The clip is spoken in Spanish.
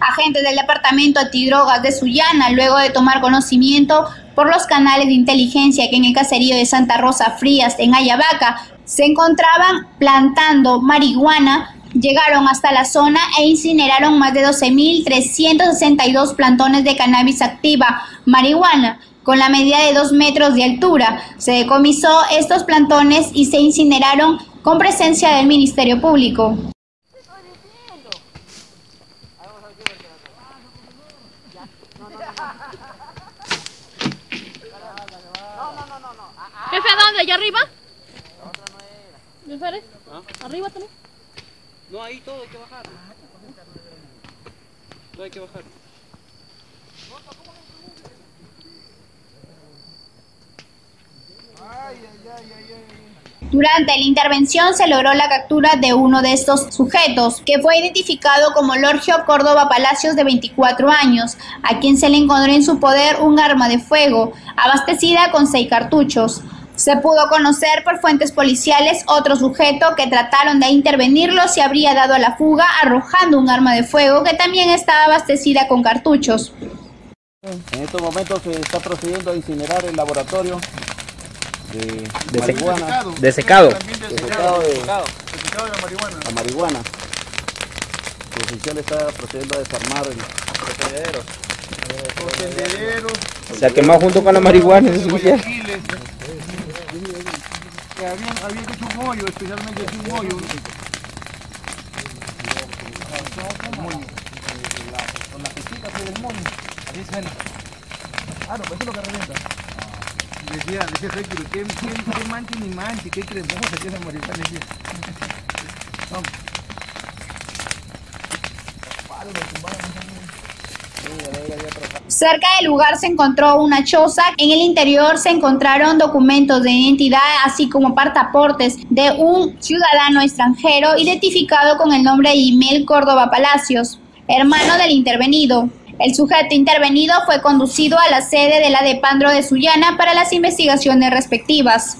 Agentes del Departamento Antidrogas de Sullana, luego de tomar conocimiento por los canales de inteligencia que en el caserío de Santa Rosa Frías, en Ayabaca, se encontraban plantando marihuana, llegaron hasta la zona e incineraron más de 12.362 plantones de cannabis activa, marihuana, con la medida de 2 metros de altura. Se decomisó estos plantones y se incineraron con presencia del Ministerio Público. Jefe, ¿a dónde? ¿Allá arriba? La otra no era. ¿Ah? ¿Arriba también? No, ahí todo hay que bajar. Todo hay que bajar. Durante la intervención se logró la captura de uno de estos sujetos, que fue identificado como Lorgio Córdoba Palacios de 24 años, a quien se le encontró en su poder un arma de fuego, abastecida con seis cartuchos. Se pudo conocer por fuentes policiales otro sujeto que trataron de intervenirlo se habría dado a la fuga arrojando un arma de fuego que también estaba abastecida con cartuchos. En estos momentos se está procediendo a incinerar el laboratorio de, de marihuana. De secado. De secado de, la marihuana. La marihuana. El oficial está procediendo a desarmar el tendedero. Se ha quemado junto con la marihuana, es oficial. Había, había hecho un hoyo, especialmente hecho un hoyo. Con la pesita del moño. Así suena. Ah, no, pues eso es lo que revienta. Decía, decía Rey, pero qué, qué, qué manche ni manche, qué cremosa que esa marihuana, decía. Vamos. Cerca del lugar se encontró una choza. En el interior se encontraron documentos de identidad, así como pasaportes de un ciudadano extranjero identificado con el nombre de Imel Córdoba Palacios, hermano del intervenido. El sujeto intervenido fue conducido a la sede de la Depandro de Sullana para las investigaciones respectivas.